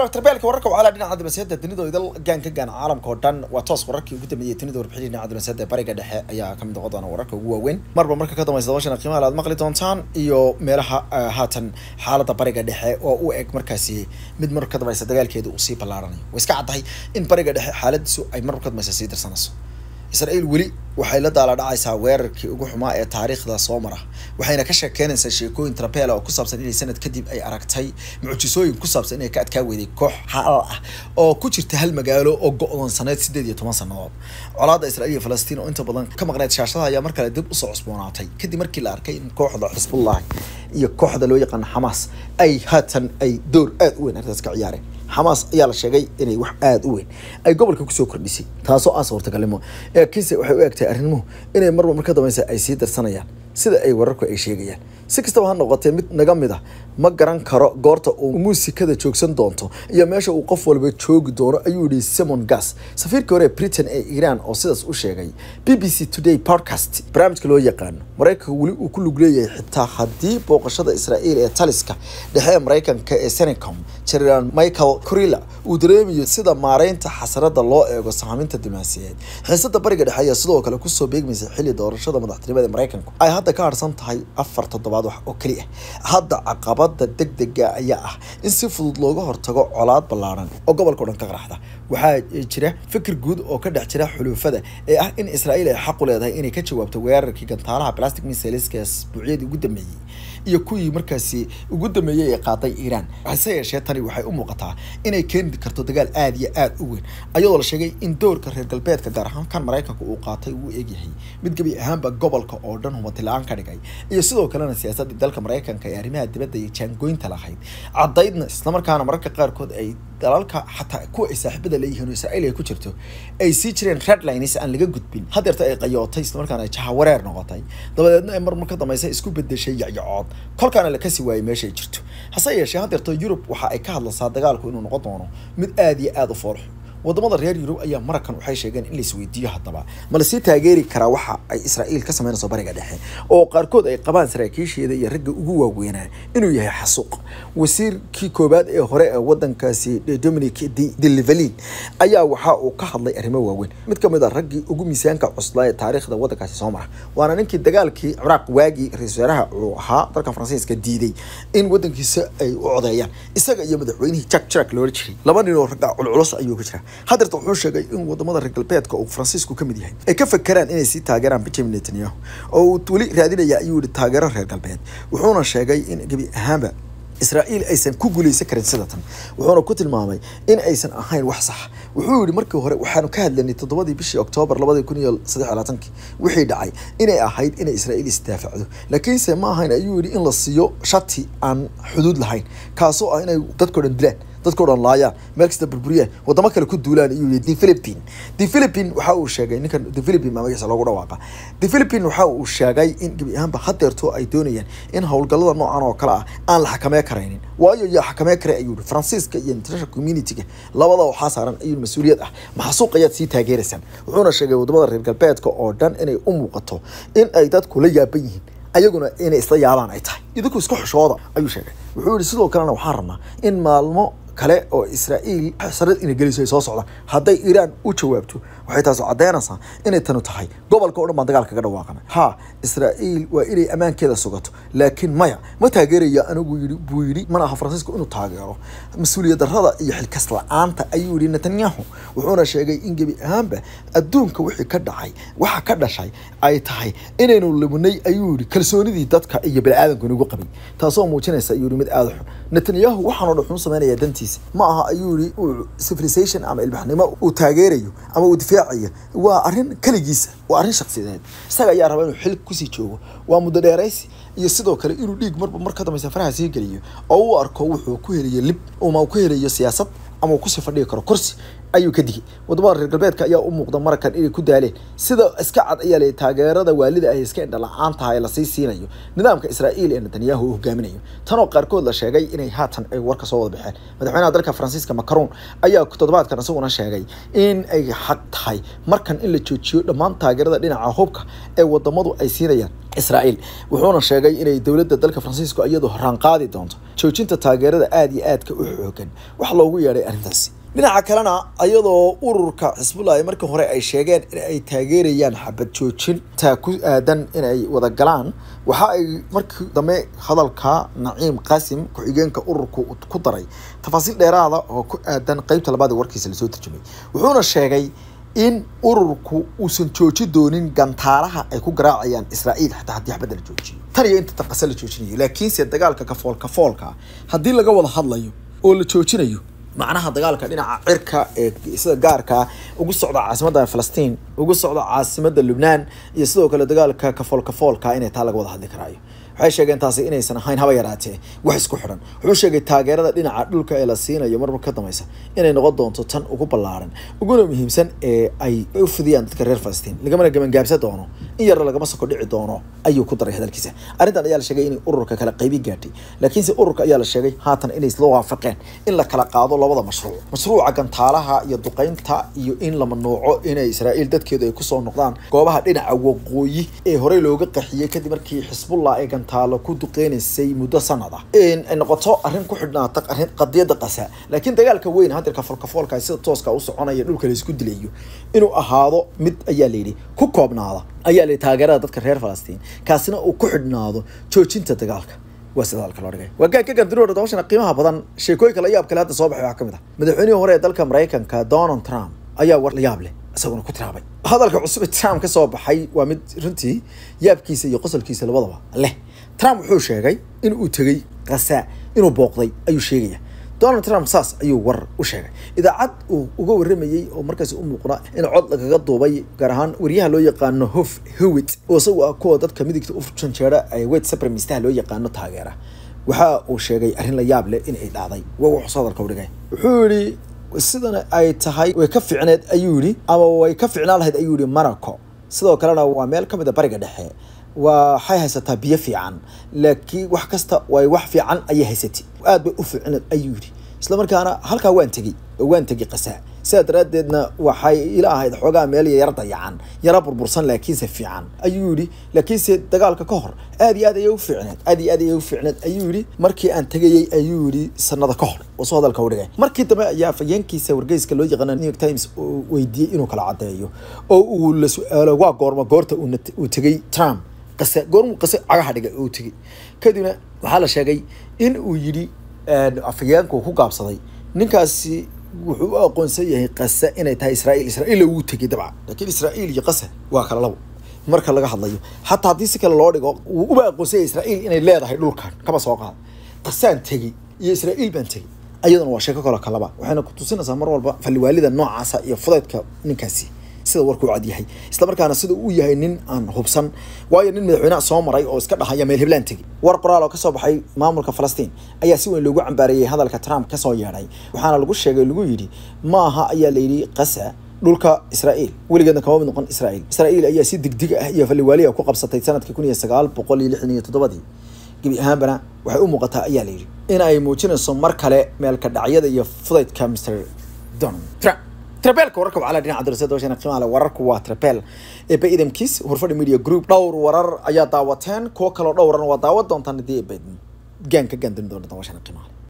wararka waxaa la dhinaca dibasiyada dunida oo idal gaan ka gaan caalamka oo dhan waa toos wararkii ugu dambeeyay dunida warbixinii dhinaca dibasiyada ee bariga dhexe ayaa kamid noqon doona wararka ugu waaweyn marba marka ka dambaysa dabashana qiimaha aad maqli doontaan iyo meelaha haatan xaalada bariga dhexe oo u eg markaasi mid marka ka dambaysa dagaalkeeda uu sii ballaaranayo way iska caddahay in bariga dhexe xaaladiisu ay marba ka dambaysa sii dirsanayso israa'iil weli waxay la daala dhacaysaa weerarkii ugu xumaa ee taariikhda soo mara waxayna ka sheekeynaysaa sheekooyin trapela oo ku saabsan inay sanad kadib ay aragtay mucjisooyin ku saabsan inay ka adkaa weyday koox xaal ah oo ku jirta hal magaalo oo go-doonsaneyd sideed iyo toban sannadood. Colaadda israa'iil iyo falastiin oo inta badan ka maqneyd shaashadaha ayaa mar kale dib u soo cusboonaatay kadib markii la arkay in kooxda xisbullah iyo kooxda loo yaqaano xamaas ay haatan ay door aada u weyn arrintaas ka ciyaareen xamaas ayaa la sheegay inay wax aada u weyn ay gobolka ku soo kordhisay taasoo aan suurtagalnimo. Laakiinse waxay u egtahay arrimuhu inay marba mar ka dambaysa ay sii darsanayaan sida ay wararku ay sheegayaan si kastaba ha noqotee mid naga mid ah ma garan karo goorta uu muusikada joogsan doonto iyo meesha uu qof walba joogi doono ayuu yihi simon gas safiirkii hore britain ee iiraan oo sidaas u sheegay. B b c today podcast barnaamijka loo yaqaano maraykanka weli uu ku lug leeyahay xitaa haddii booqashada israa'iil ee taliska dhexe maraykanka ee senecom general michael corilla uu dareemayo sida maareynta xasarada loo eego saaminta dimaasiyeed xiisada bariga dhexe ayaa sidoo kale ku soo beegmaysa xilli doorashada madaxtinimada maraykanku. Ay hadda ka harsan tahay afar toddobaad wax oo keli ah. Hadda caqabada degdega ayaa ah in si fudud looga hortago colaad ballaaran oo gobolka o dhan ka qaraxda waxaa jira fikir guud oo ka dhex jira xuluufada ee ah in israa'iil ay xaq u leedahay inay ka jawaabto weerarkii gantaalaha plastic missileska asbuucyadii ugu dambeeyey iyo kuwii markaasi ugu dambeeyey ee qaaday iiraan. Hase yeeshee tani waxay u muuqataa inay keeni karto dagaal aada iyo aada u weyn ayadoo la sheegay in doorka reer galbeedka gaar ahaan kan maraykanka uu qaatay uu eegyahay mid gebi ahaanba gobolka oo dhan humati la'aan ka dhigay iyo sidoo kalena siyaasadii dalka maraykanka ee arrimaha dibadda iyo jaangoynta lahayd. Caddaydna islamarkaana mararka qaarkood ay dalalka xataa kuwa ay saaxiibada leeyihiin oo israa'iil ay ku jirto ay sii jireen redlines aan laga gudbin. Hadeerta ay qayootay islamarkaana ay jahawareer noqotay. Dabadeedna ay mar mar ka dambaysa isku bedeshay yacyacood kolkaana la kasi waayey meeshay jirto. Hase yeeshee hadeerto yurub waxa ay ka hadlaysaa dagaalku inuu noqon doono mid aada iyo aada u foolxu waddamada reer yurub ayaa mararkan waxay sheegeen in laisweydiiyo haddaba. Ma la sii taageeri karaa waxa ay israa'iil ka sameynayso bariga dhexe oo qaarkood ay qabaan saraakiisheeda iyo ragga ugu waaweynaa inuu yahay xasuuq. Wasiirkii koowaad ee hore ee wadankaasi dominic delivelin ayaa waxa uu ka hadlay arrimo waaweyn. Mid ka mid a raggii ugu miisaanka cuslaa ee taariikhda wadankaasi soo mara waana ninkii dagaalkii ciraaq waagii ra'isul uu ahaa dalka faransiiska diiday in wadankiisa ay u codeeyaan. Isaga iyo madaxweynihii jack jack loola jiray. Laba nin oo ragga culculus ayuu ka jira hadeerta wuxuu sheegay in waddamada reer galbeedka uu faransiisku ka mid yahay. Ay ka fakeraan inay sii taageeraan benjamin netanyahu oo uu weli raadinaya ayuu yihi taageero reer galbeed. Wuxuuna sheegay in gebi ahaanba israa'iil aysan ku guuleysan karin sidatan wuxuuna ku tilmaamay in aysan ahayn wax sax. Wuxuu yihi markii hore waxaanu ka hadlanay toddobadii bishii oktoobar labadi kun iyo saddex labaatankii wixii dhacay inay ahayd inay israa'iil isdaafacdo laakiinse ma ahayn ayuu yihi in la siiyo shati aan xuduud lahayn kaasoo ah inay dadkao dhan dilaan dadkao dhan laayaan meel kasta burburiyaan wadamo kale ku duulaan ayuu yihi the philippine. The philippine waxa uu sheegay ninkan the philippine baa loogu dhawaaqa the philippine waxa uu sheegay in gebi ahaanba hadeerto ay doonayaan in howlgallada noocan oo kale ah aan la xakamee karaynin. Waayo yaa xakamee karay ayuu yihi faransiiska iyo international community-ga labada waxaa saaran ayuu mas'uuliyad ah. Maxasuuq ayaad sii taageeraysaan wuxuuna sheegay waddamada reer galbeedka oo dhan inay u muuqato in ay dadku la yaaban yihiin ayaguna inay isla yaabaan ay tahay. Idinku isku xushooda ayuu sheegay. Wuxuu yihi sidoo kalena waxaan rabnaa in maalmo kale oo israa'iil sarad inay ay soo socdaan. Hadday iiraan u jawaabto waxay taas caddeynaysaa inay tanu tahay. Gobolka o dhan baan dagaal kaga dhawaaqana ha israa'iil waa inay ammaankeeda sugato laakiin maya ma taageeraya anigu yii buu yidhi mana aha faransiisku inuu taageero. Mas'uuliyad darrada iyo xilkas la'aanta ayuu yihi netanyahu wuxuuna sheegay in gebi ahaanba adduunka wixii ka dhacay waxa ka dhashay ay tahay inaynu limunay ayuu yihi kalsoonidii dadka iyo bani-aadanku inagu qabay taasoo muujinaysa ayuu yihi mid aada xun. Netanyahu waxaanoo dhan xun sameynaya dantiisa ma aha ayuu yihi uu civilization ama ilbaxnimo uu taageerayo ama uu difaacayo waa arrin keligiisa waa arrin shaksiyadeed isaga ayaa raba inuu xil ku sii joogo. Waa muddo dheeraysi iyo sidoo kale inuu dhiig marba mar ka dambaysa faraha sii geliyo oo u arko wuxuu ku helayo lib uma uu ku helayo siyaasad ama uu ku sii fadhigi karo kursi ayuu ka digay. Wadamada reer galbeedka ayaa u muuqda markan inay ku daaleen. Sida iska cad ayaa la taageerada waalida ay iska indha la'aan tahay la sii siinayo. Nidaamka israa'iil ee netanyahu uu hogaaminayo. Tanoo qaarkood la sheegay inay haatan ay warka soo wada baxeen. Madaxweynaha dalka faransiiska macron ayaa toddobaadkan isaguna sheegay in ay xaq tahay. Markan in la joojiyo dhammaan taageerada dhinaca hubka ee wadamadu ay siinayaan israa'iil. Wuxuuna sheegay inay dowladda dalka faransiisku iyadu horaan qaadi doonto. Joojinta taageerada aada iyo aadka u xoogan wax loogu yeedhay arrintaasi dhinaca kalena iyadoo ururka xisbullah markii hore ay sheegeen in ay taageerayaan xabad joojinta ku aadan inay wada galaan. Waxa ay markii dambe hadalka naciim qaasim ku-xigeenka ururku ku daray tafaasiil dheeraada oo ku aadan qeybta labaad ee warkiisa la soo tarjumay wuxuuna sheegay in ururku uusan jooji doonin gantaalaha ay ku garaacayaan israa'iil xataa haddii xabadda la joojiyo. Tan iyo inta taqase la joojinayo laakiinse dagaalka kafool kafoolka haddii laga wada hadlayo oo la joojinayo macnaha dagaalka dhinaca cirka ee sida gaarka ugu socda caasimadda falastiin ugu socda caasimadda lubnaan iyo sidoo kale dagaalka kafool kafoolka inay taa laga wada hadli karaayo waxay sheegeen taasi inaysan ahayn haba yaraatee. Wax isku xidhan wuxuu sheegay taageerada dhinaca dhulka ee la siinayo marmar ka dambaysa inay noqon doonto tan ugu ballaaran. Uguna muhiimsan ee ay u fidiyaan dadka reer falastiin. Lagamana gabangaabsan doono. In yarna lagama soko dhici doono ayuu ku daray hadalkiisa. Arrintan ayaa la sheegay inay ururka kala qaybi gaadhay laakiinse ururka ayaa la sheegay haatan inay isla waafaqeen in la kala qaado labada mashruuc. Mashruuca gantaalaha iyo duqeynta iyo in la mamnuuco inay israa'iil dadkeedu ay ku soo noqdaan goobaha dhinaca waqooyi ee horey looga qaxiyey kadib markii xisbullah ay taalo ku duqeynaysay muddo sanad noqoto arrin ku xidhnaata arrin qadiyadda qasa. Laakiin dagaalka weyn hadda kafolkafoolka sida tooska u soconaya dhulka la isku dilayo inuu ahaado mid ayaa layidhi ku koobnaada. Ayaa layidhi taageerada dadka reer falastiin. Kaasina uu ku xidhnaado joojinta dagaalka. Waa sida badan sheekooyinka la yaab kale hadda soo baxay waxaa ka mid ah. Madaxweynihii hore ee dalka maraykanka donald trump ayaa war la yaab leh isaguna ku tiraabay. Hadalka cusub ee trump ka soo baxay waa mid runtii yaabkiisa iyo qosolkiisa labadaba leh trump wuxuu sheegay in uu tegey khasaa inuu booqday ayuu sheegaya. Donald trump saas ayuu war u sheegay. Idaacad uu uga waramayey oo markaas u muuqda in cod lagaga duubay gaar ahaan wariyaha loo yaqaano hof howit oo isagu ah kuwa dadka midigta u janjeera ee wet supremistaha loo yaqaano taageera. Waxa uu sheegay arrin la yaab leh in ay dhacday waa wuxuu hadalka u dhigay. Wuxuu yidhi sidana ay tahay way ka ficneed ayuu yidhi ama way ka ficnaan lahayd ayuu yidhi monaco sidoo kalena waa meel ka mid a bariga dhexe waxay haysataa biyo fiican laakiin wax kasta way wax fiican ayay haysatay. Aad bay u fiicneed ayuu yidhi. Isla markaana halkaa waan tegey oo waan tegey qasaa sidaa daraaddeedna waxay ila ahayd xoogaa meel yara dayacan yara burbursan laakiinse fiican ayuu yidhi. Laakiinse dagaalka ka hor aad iyo aad ayay u fiicneed aad iyo aad ayay u fiicneed ayuu yidhi. Markii aan tegayey ayuu yidhi sanada ka hor. Soo hadalka u dhigay. Markii dambe ayaa fayeenkiisa wargeyska loo yaqaana new york times weydiiyey inuu kala caddeeyo oo uu la su'aalo waa goorma goorta uu tegey trump qase goormuu qase cagaha dhigay oo tegey kadibna waxaa la sheegay in uu yidhi afhayeenku ku gaabsaday. Ninkaasi wuxuu u aqoonsan yahay qasa inay tahay israa'iil. Israa'iil uu tegey dabcan. Laakiin israa'iil iyo qasa waa kala labo. Marka laga hadlayo xataa haddii si kale loo dhigo wuu uba aqoonsan yahay israa'iil inay leedahay dhulkan kaba soo qaada qasaan tegey iyo israa'iil baan tegey ayaduna waa sheeko kalo kalaba waxayna ku tusinaysaa mar walba falliwaalida noocaasa iyo fudeydka ninkaasi sida warkuu cad yahay. Isla markaana sida uu yahay nin aan hubsan. Waayo nin madaxweynaha soo maray oo iska dhahaya meel heblaan tegi war qoraal oo ka soo baxay maamulka falastiin ayaa si weyn loogu cambaareeyey hadalka trump ka soo yeedhay. Waxaana lagu sheegay lagu yidhi maaha ayaa layidhi qasa dhulka israa'iil. Weligeedna kama mid noqon israa'iil. Israa'iil ayaa si degdeg ah iyo falliwaaliya ku qabsatay sannadkii kun iyo sagaal boqol iyo lixdan iyo toddobadii. Gebi ahaanbana waxay u muuqataa ayaa layidhi in ay muujinayso mar kale meelka dhacyada iyo fudaydka mr donald trump trabeelka wararka waxaa la dhinaca darasada hawshan qiimaha wararku waa trabeel eebba idamkiis hurfadhi media group dhowr warar ayaa daawateen. Kuwo kaloo dhowran waa daawan doontaan haddii eebba gaanka gaandani doonatan hawshan qiimaha